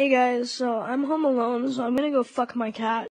Hey guys, so I'm home alone, so I'm gonna go fuck my cat.